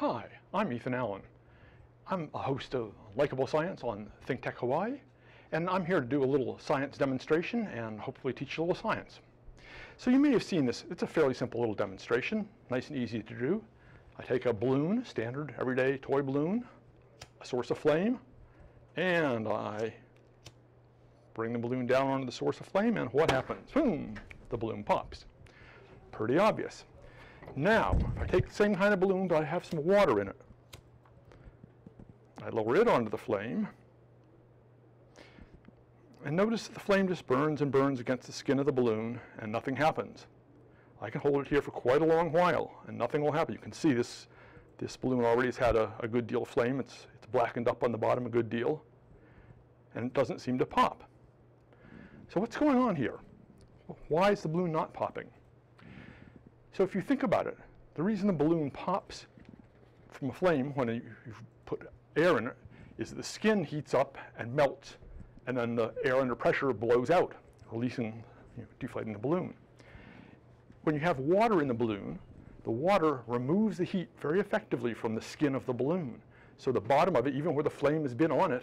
Hi, I'm Ethan Allen. I'm a host of Likeable Science on ThinkTech Hawaii, and I'm here to do a little science demonstration and hopefully teach you a little science. So you may have seen this. It's a fairly simple little demonstration, nice and easy to do. I take a balloon, standard everyday toy balloon, a source of flame, and I bring the balloon down onto the source of flame, and what happens? Boom, the balloon pops. Pretty obvious. Now, if I take the same kind of balloon, but I have some water in it, I lower it onto the flame, and notice that the flame just burns and burns against the skin of the balloon, and nothing happens. I can hold it here for quite a long while, and nothing will happen. You can see this, this balloon already has had a, a good deal of flame. It's, it's blackened up on the bottom a good deal, and it doesn't seem to pop. So what's going on here? Why is the balloon not popping? So if you think about it, the reason the balloon pops from a flame when you put air in it is the skin heats up and melts, and then the air under pressure blows out, releasing, you know, deflating the balloon. When you have water in the balloon, the water removes the heat very effectively from the skin of the balloon. So the bottom of it, even where the flame has been on it,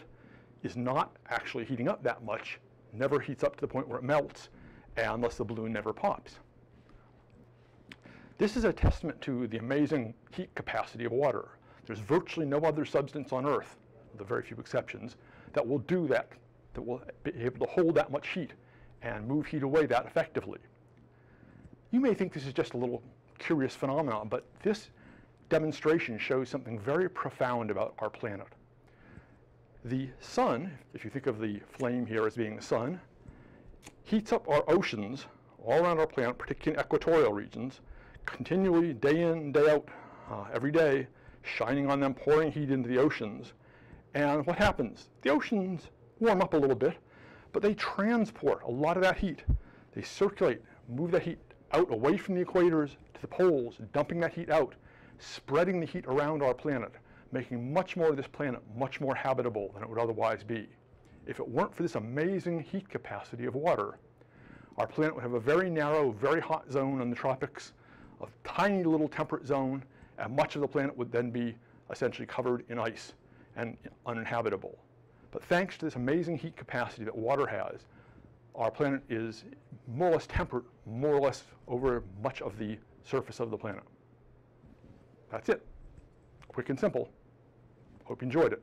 is not actually heating up that much, never heats up to the point where it melts, and thus the balloon never pops. This is a testament to the amazing heat capacity of water. There's virtually no other substance on Earth, with a very few exceptions, that will do that, that will be able to hold that much heat and move heat away that effectively. You may think this is just a little curious phenomenon, but this demonstration shows something very profound about our planet. The sun, if you think of the flame here as being the sun, heats up our oceans all around our planet, particularly in equatorial regions, continually, day in, day out, uh, every day, shining on them, pouring heat into the oceans. And what happens? The oceans warm up a little bit, but they transport a lot of that heat. They circulate, move that heat out away from the equators to the poles, dumping that heat out, spreading the heat around our planet, making much more of this planet much more habitable than it would otherwise be. If it weren't for this amazing heat capacity of water, our planet would have a very narrow, very hot zone in the tropics a tiny little temperate zone, and much of the planet would then be essentially covered in ice and uninhabitable. But thanks to this amazing heat capacity that water has, our planet is more or less temperate, more or less over much of the surface of the planet. That's it. Quick and simple. Hope you enjoyed it.